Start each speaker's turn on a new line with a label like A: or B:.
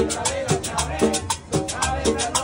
A: otra vez, otra vez,